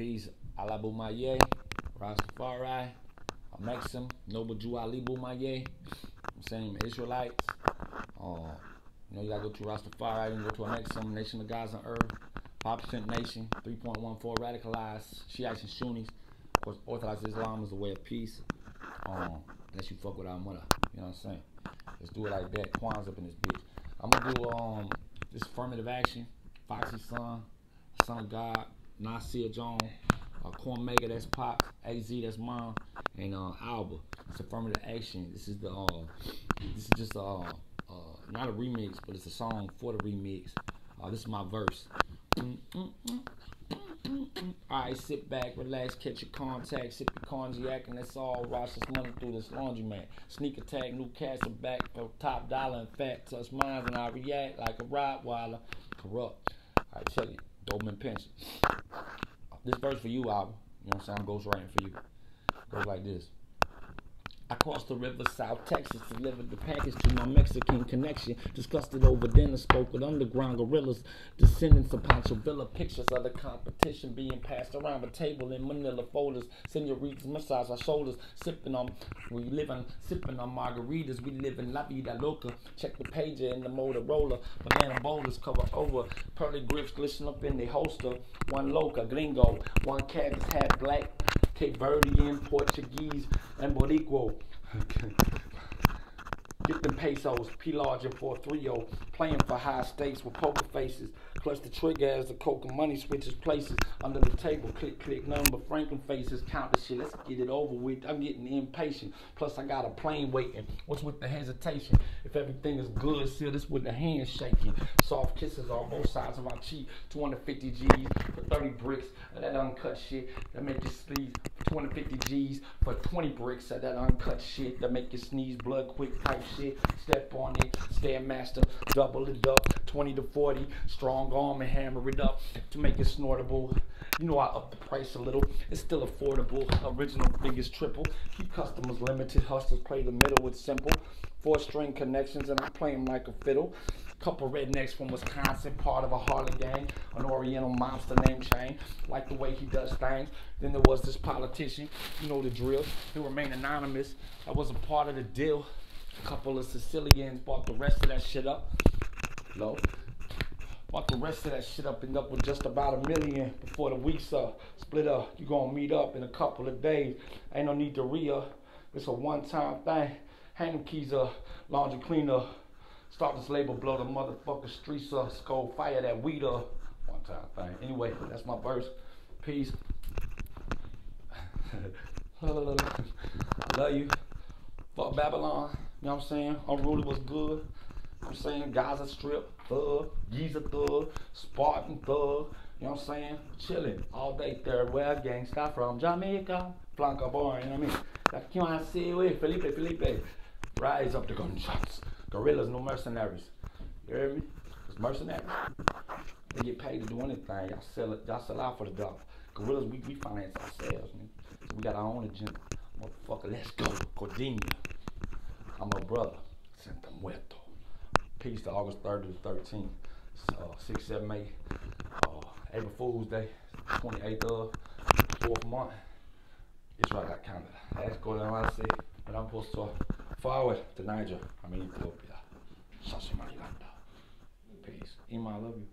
Peace. Alabu Maye, Rastafari, Maxim, Noble Jew Ali Bumaye. I'm saying Israelites. Uh, you know, you gotta go to Rastafari, you go to a Maxim, Nation of Gods on Earth, 5% Nation, 3.14 radicalized Shiites and Sunnis. Of course, Orthodox Islam is the way of peace. Um, unless you fuck with our mother. You know what I'm saying? Let's do it like that. Quan's up in this bitch. I'm gonna do um this affirmative action. Foxy Son, Son of God, Nasir Jones, uh, Corn Maker, that's Pop, AZ, that's Mom, and uh, Alba. It's affirmative action. This is the uh, this is just uh, uh, not a remix, but it's a song for the remix. Uh, this is my verse. Alright, sit back, relax, catch your contact, sip your cognac, and that's all. Wash this money through this laundromat. Sneak attack, new cats are back for top dollar and fat. Touch mines and I react like a Rottweiler. Corrupt. Alright, check it. Doberman Pension. This verse for you, Alba. You know what I'm saying? I'm ghostwriting for you. Goes like this. I crossed the river, South Texas, delivered the package to my Mexican connection. Discussed it over dinner, spoke with underground guerrillas, descendants of Pancho Villa. Pictures of the competition being passed around the table in manila folders. Senoritas massage our shoulders, sipping on, we living, sipping on margaritas. We live in La Vida Loca. Check the pager in the Motorola. Banana boulders cover over, pearly grips glisten up in the holster. One loca, gringo, one canvas hat, black. Cape Verdean, Portuguese, and Boricua. Get them pesos, P large and 430, playing for high stakes with poker faces. Clutch the trigger as the coca money switches places. Under the table, click, click, number Franklin faces. Count the shit, let's get it over with. I'm getting impatient. Plus, I got a plane waiting. What's with the hesitation? If everything is good, still this with the hand shaking. Soft kisses on both sides of my cheek. 250 G's for 30 bricks of that uncut shit that make you sneeze. 250 G's for 20 bricks of that uncut shit that make you sneeze blood quick type shit. Step on it, Stairmaster, double it up. 20 to 40, strong arm and hammer it up to make it snortable. You know I up the price a little. It's still affordable. Original biggest triple. Keep customers limited. Hustlers play the middle with simple. Four string connections and I play them like a fiddle. Couple rednecks from Wisconsin, part of a Harley gang, an Oriental monster name chain. Like the way he does things. Then there was this politician, you know the drill. He remained anonymous. I was a part of the deal. A couple of Sicilians bought the rest of that shit up. No. Bought the rest of that shit up, end up with just about a million before the week's up. Split up. You gonna meet up in a couple of days. Ain't no need to re up. It's a one time thing. Hang them keys up. Laundry cleaner. Start this label, blow the motherfucker streets up. Skull fire that weed up. One time thing. Anyway, that's my verse. Peace. Love you. Fuck Babylon. You know what I'm saying? Unruly was good. I'm saying Gaza Strip, thug, Giza thug, Spartan thug, you know what I'm saying? Chilling all day, third world gangsta from Jamaica, Blanca born, you know what I mean? That can't say away, Felipe, Felipe. Rise up the gunshots. Gorillas, no mercenaries. You hear me? It's mercenaries. They get paid to do anything. Y'all sell it, y'all sell out for the dollar. Gorillas, we, we finance ourselves, man. So we got our own agenda. Motherfucker, let's go. Cordinia. I'm a brother. Santa Muerto. Peace to August 3rd to the 13th. Uh, 6, 7, May. Uh, April Fool's Day. 28th of 4th month. Israel got Canada. That's going on, I say. But I'm supposed to forward to Niger. I mean, Ethiopia. Shashimalilanda. Peace. Ima, I love you.